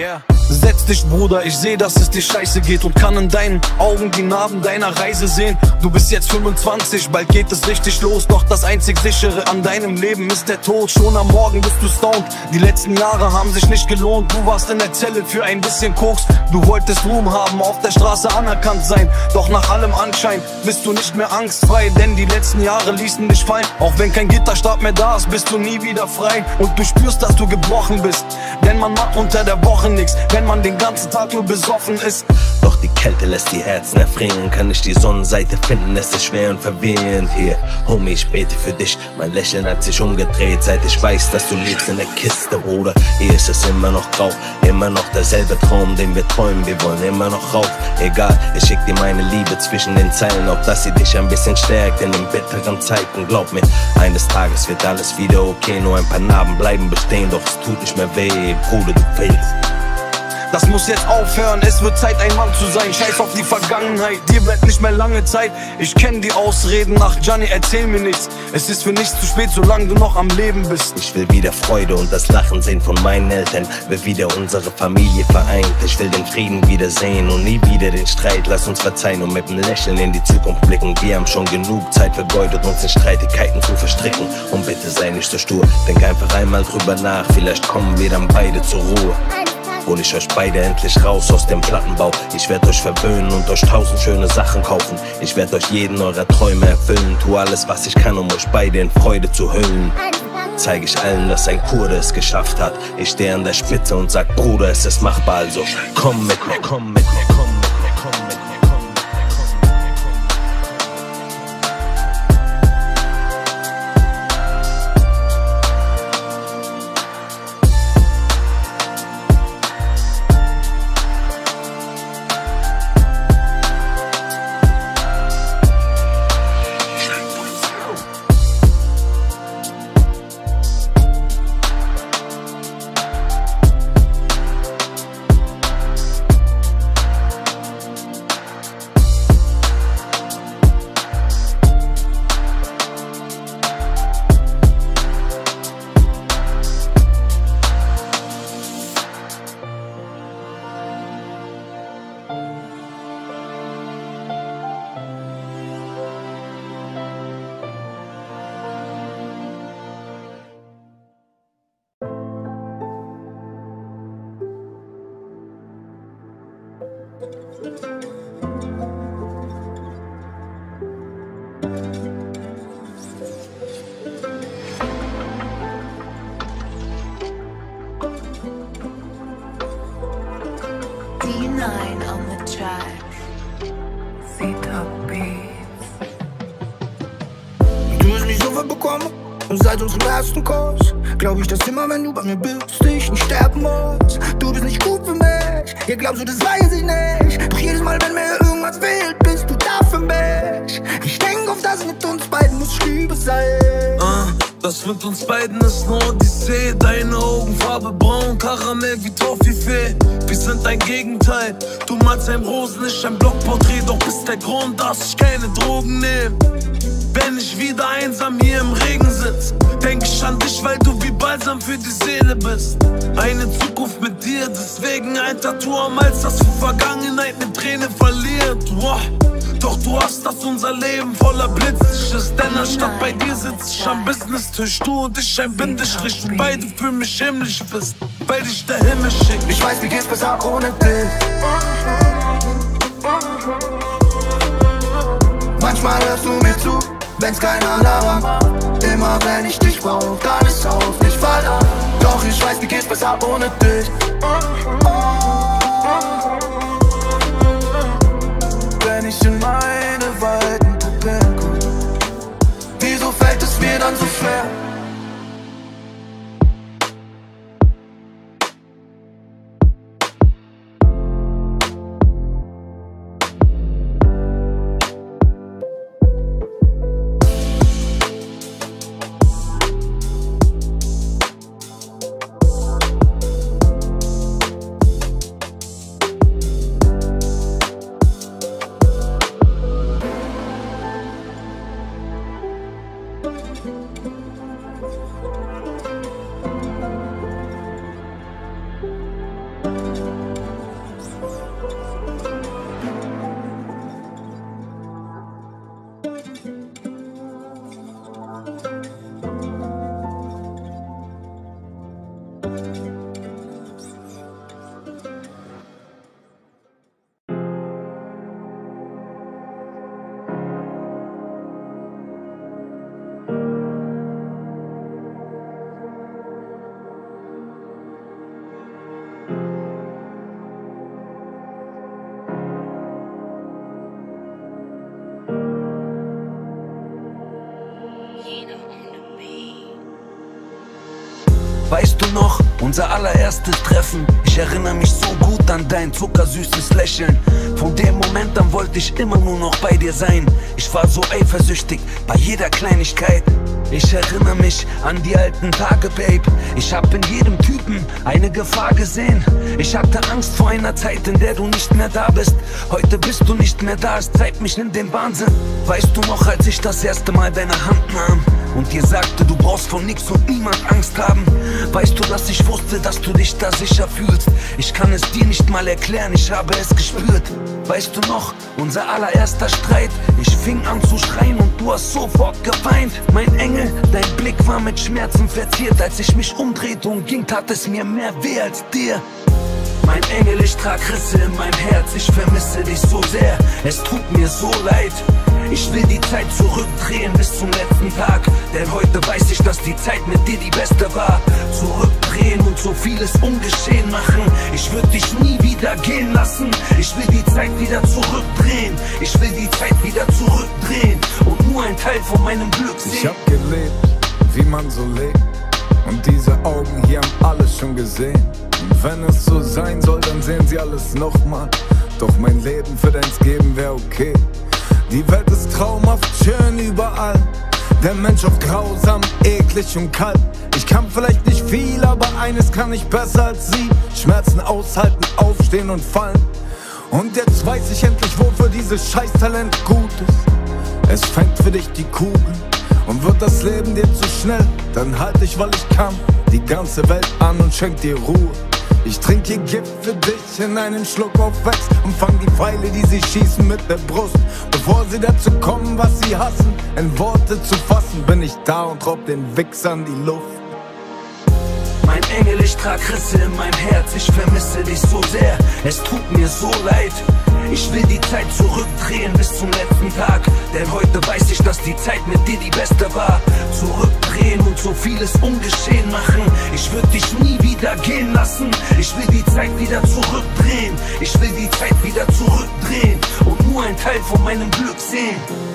Yeah. Setz dich, Bruder, ich seh, dass es dir scheiße geht und kann in deinen Augen die Narben deiner Reise sehen. Du bist jetzt 25, bald geht es richtig los. Doch das einzig sichere an deinem Leben ist der Tod. Schon am Morgen bist du stoned. Die letzten Jahre haben sich nicht gelohnt. Du warst in der Zelle für ein bisschen Koks. Du wolltest Ruhm haben, auf der Straße anerkannt sein. Doch nach allem Anschein bist du nicht mehr angstfrei. Denn die letzten Jahre ließen dich fallen. Auch wenn kein Gitterstab mehr da ist, bist du nie wieder frei. Und du spürst, dass du gebrochen bist. Denn man macht unter der Woche nichts. Man den ganzen Tag nur besoffen ist. Doch die Kälte lässt die Herzen erfrieren. Kann ich die Sonnenseite finden, es ist schwer und verwirrend hier. Homie, ich bete für dich. Mein Lächeln hat sich umgedreht, seit ich weiß, dass du lebst in der Kiste, Bruder. Hier ist es immer noch grau, immer noch derselbe Traum, den wir träumen. Wir wollen immer noch rauf. Egal, ich schick dir meine Liebe zwischen den Zeilen, auch dass sie dich ein bisschen stärkt in den bitteren Zeiten. Glaub mir, eines Tages wird alles wieder okay. Nur ein paar Narben bleiben bestehen, doch es tut nicht mehr weh, Bruder, du fehlst. Das muss jetzt aufhören, es wird Zeit ein Mann zu sein. Scheiß auf die Vergangenheit, dir bleibt nicht mehr lange Zeit. Ich kenn die Ausreden, ach Johnny erzähl mir nichts. Es ist für nichts zu spät, solange du noch am Leben bist. Ich will wieder Freude und das Lachen sehen von meinen Eltern. Will wieder unsere Familie vereint. Ich will den Frieden wiedersehen und nie wieder den Streit. Lass uns verzeihen und mit einem Lächeln in die Zukunft blicken. Wir haben schon genug Zeit vergeudet, uns in Streitigkeiten zu verstricken. Und bitte sei nicht so stur, denk einfach einmal drüber nach Vielleicht kommen wir dann beide zur Ruhe Hol ich euch beide endlich raus aus dem Plattenbau. Ich werd euch verwöhnen und euch tausend schöne Sachen kaufen. Ich werd euch jeden eurer Träume erfüllen. Tu alles, was ich kann, um euch beide in Freude zu hüllen. Zeig ich allen, dass ein Kurde es geschafft hat. Ich stehe an der Spitze und sag, Bruder, es ist machbar, also komm mit mir, komm mit mir, D9 on the track. C-Top Beats. Du hast mich so weit bekommen und seit unserem ersten Kurs Glaub ich, dass immer, wenn du bei mir bist, ich nicht sterben muss. Du bist nicht gut für mich, ja glaubst du, das weiß ich nicht. Doch jedes Mal, wenn mir irgendwas fehlt, bist du da für mich. Ich denk auf das mit uns beiden muss Liebe sein. Ah, das mit uns beiden ist nur Odyssee. Deine Augenfarbe braun, Karamell wie Toffifee. Wir sind dein Gegenteil. Du malst ein Rosen, ich ein Blockporträt. Doch bist der Grund, dass ich keine Drogen nehm. Wenn ich wieder einsam hier im Regen sitz, denk ich an dich, weil du wie Balsam für die Seele bist. Eine Zukunft mit dir, deswegen ein Tattoo am Hals, das für Vergangenheit eine Träne verliert. Wow. Doch du hast, dass unser Leben voller Blitzlicht ist. Denn anstatt bei dir sitz ich am Business-Tisch. Du und ich ein Bindestrich. Und beide für mich himmlisch bist, weil dich der Himmel schickt. Ich weiß, wie geht's besser ohne dich Manchmal hörst du mir zu, wenn's keiner da war Immer wenn ich dich brauch, dann ist auf mich verlassen Doch ich weiß, wie geht's besser ohne dich Ich in meine weiten Weißt du noch, unser allererstes Treffen? Ich erinnere mich so gut an dein zuckersüßes Lächeln. Von dem Moment an wollte ich immer nur noch bei dir sein. Ich war so eifersüchtig bei jeder Kleinigkeit. Ich erinnere mich an die alten Tage, Babe. Ich hab in jedem Typen eine Gefahr gesehen. Ich hatte Angst vor einer Zeit, in der du nicht mehr da bist. Heute bist du nicht mehr da, es treibt mich in den Wahnsinn. Weißt du noch, als ich das erste Mal deine Hand nahm und dir sagte, du brauchst vor nix und niemand Angst haben? Weißt du, dass ich wusste, dass du dich da sicher fühlst? Ich kann es dir nicht mal erklären, ich habe es gespürt. Weißt du noch, unser allererster Streit? Ich fing an zu schreien und du hast sofort geweint. Mein Engel, dein Blick war mit Schmerzen verziert. Als ich mich umdrehte und ging, tat es mir mehr weh als dir. Mein Engel, ich trag Risse in mein Herz, ich vermisse dich so sehr, es tut mir so leid. Ich will die Zeit zurückdrehen bis zum letzten Tag, denn heute weiß ich, dass die Zeit mit dir die beste war. Zurückdrehen und so vieles ungeschehen machen. Ich würde dich nie wieder gehen lassen. Ich will die Zeit wieder zurückdrehen. Ich will die Zeit wieder zurückdrehen und nur ein Teil von meinem Glück sehen. Ich hab gelebt, wie man so lebt. Und diese Augen hier haben alles schon gesehen. Wenn es so sein soll, dann sehen sie alles nochmal. Doch mein Leben für deins geben wäre okay. Die Welt ist traumhaft schön überall. Der Mensch oft grausam, eklig und kalt. Ich kann vielleicht nicht viel, aber eines kann ich besser als sie. Schmerzen aushalten, aufstehen und fallen. Und jetzt weiß ich endlich, wofür dieses Scheißtalent gut ist. Es fängt für dich die Kugel und wird das Leben dir zu schnell, dann halt dich, weil ich kann, die ganze Welt an und schenk dir Ruhe. Ich trink hier Gift für dich in einen Schluck auf Wachs und fang die Pfeile, die sie schießen, mit der Brust. Bevor sie dazu kommen, was sie hassen, in Worte zu fassen, bin ich da und raub den Wichsern die Luft. Mein Engel, ich trag Risse in mein Herz, ich vermisse dich so sehr, es tut mir so leid. Ich will die Zeit zurückdrehen bis zum letzten Tag, denn heute weiß ich, dass die Zeit mit dir die beste war. Zurückdrehen und so vieles ungeschehen machen. Ich würde dich nie wieder gehen lassen. Ich will die Zeit wieder zurückdrehen. Ich will die Zeit wieder zurückdrehen und nur ein Teil von meinem Glück sehen.